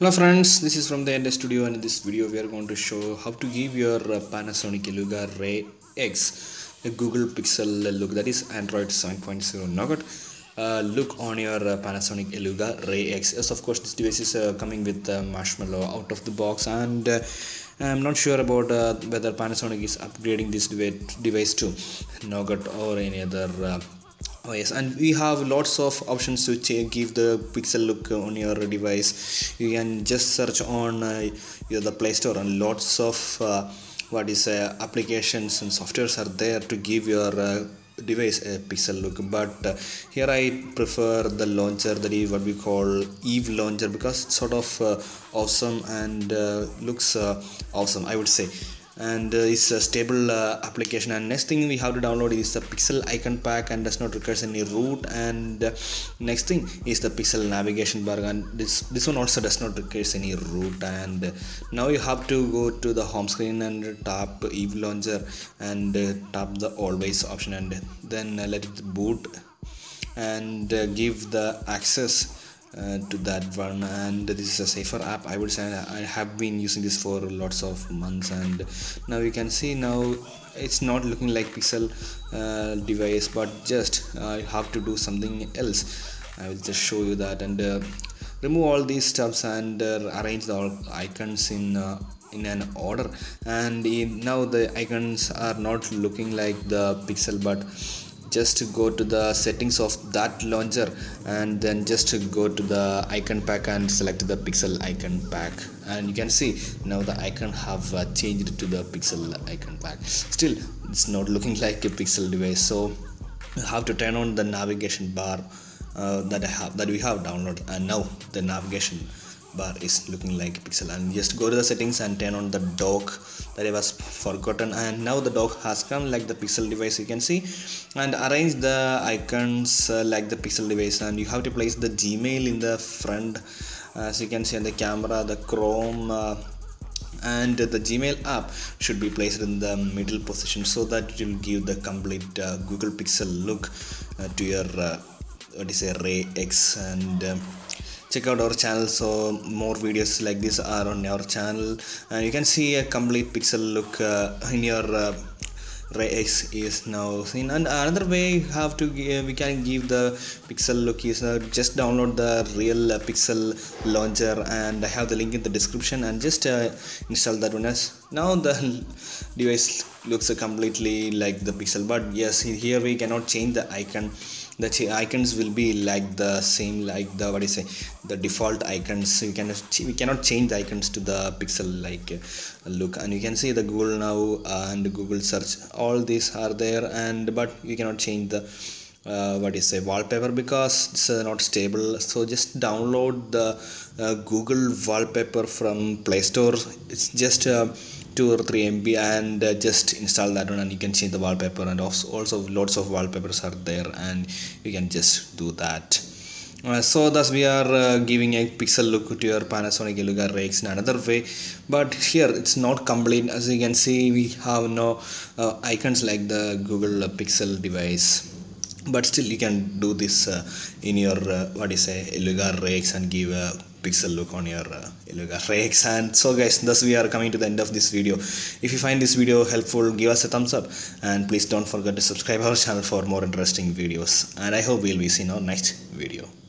Hello friends, this is from the A and A Studio and in this video we are going to show how to give your uh, Panasonic Eluga Ray X a Google Pixel look that is Android 7.0 Nougat uh, look on your uh, Panasonic Eluga Ray X. Yes, of course this device is uh, coming with uh, Marshmallow out of the box and uh, I'm not sure about whether Panasonic is upgrading this device, to Nougat or any other Oh yes, and we have lots of options to give the pixel look on your device. You can just search on uh, your, the Play Store, and lots of uh, what is uh, applications and softwares are there to give your uh, device a pixel look. But uh, here I prefer the launcher that is what we call Evie launcher because it's sort of uh, awesome and looks awesome. I would say and uh, it's a stable uh, application. And next thing we have to download is the pixel icon pack and does not require any root. And uh, next thing is the pixel navigation bar. And this this one also does not require any root. And uh, now you have to go to the home screen and tap Evie launcher and uh, tap the always option. And then uh, let it boot and give the access uh, to that one and this is a safer app. I would say i have been using this for lots of months and now you can see now it's not looking like pixel uh, device but just uh, i have to do something else. I will just show you that and uh, remove all these stuffs and uh, arrange the icons in uh, in an order. And in, now the icons are not looking like the pixel but just go to the settings of that launcher and then just go to the icon pack and select the pixel icon pack. And you can see now the icon have uh, changed to the pixel icon pack. Still it's not looking like a pixel device so you have to turn on the navigation bar uh, that I have that we have downloaded. And now the navigation bar is looking like pixel. And just go to the settings and turn on the dock that I was forgotten. And now the dock has come like the pixel device you can see. And arrange the icons uh, like the pixel device. And you have to place the gmail in the front as you can see on the camera the chrome uh, and the gmail app should be placed in the middle position so that it will give the complete uh, google pixel look uh, to your uh, what is a ray x. And um, check out our channel so more videos like this are on our channel. And you can see a complete pixel look uh, in your uh, ray x is now. Seen and another way have to give, we can give the pixel look is uh, just download the real uh, pixel launcher and i have the link in the description and just uh, install that one. As now the device looks completely like the pixel but yes here we cannot change the icon the icons will be like the same like the what do you say the default icons. You can we cannot change the icons to the pixel like uh, look. And you can see the google now uh, and google search. All these are there and but we cannot change the uh, what you say wallpaper because it's uh, not stable. So just download the uh, google wallpaper from play store. It's just uh, 2 or 3 MB and uh, just install that one and you can change the wallpaper and also, lots of wallpapers are there and you can just do that. Uh, so thus we are uh, giving a pixel look to your Panasonic Eluga Ray X in another way. But here it's not complete. As you can see we have no uh, icons like the Google Pixel device but still you can do this uh, in your uh, what is say Eluga Ray X and give a pixel look on your uh, Eluga Ray X. And so guys thus we are coming to the end of this video. If you find this video helpful give us a thumbs up. And please don't forget to subscribe our channel for more interesting videos. And I hope we'll be seeing our next video